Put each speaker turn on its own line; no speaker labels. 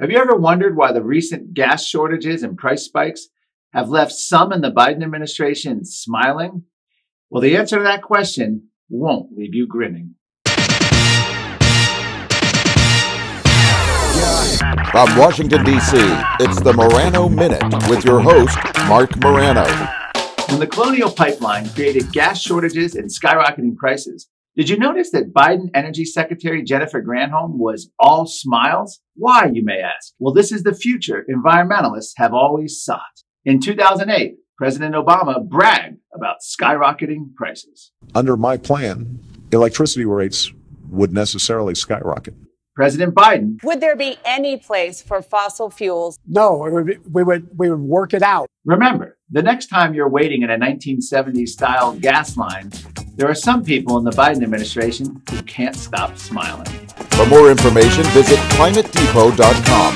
Have you ever wondered why the recent gas shortages and price spikes have left some in the Biden administration smiling? Well, the answer to that question won't leave you grinning.
From Washington, D.C., it's the Morano Minute with your host, Marc Morano.
When the Colonial Pipeline created gas shortages and skyrocketing prices, did you notice that Biden Energy Secretary Jennifer Granholm was all smiles? Why, you may ask? Well, this is the future environmentalists have always sought. In 2008, President Obama bragged about skyrocketing prices.
Under my plan, electricity rates would necessarily skyrocket.
President Biden.
Would there be any place for fossil fuels?
No, would be, we would we would work it out.
Remember, the next time you're waiting in a 1970s style gas line, there are some people in the Biden administration who can't stop smiling.
For more information, visit climatedepot.com.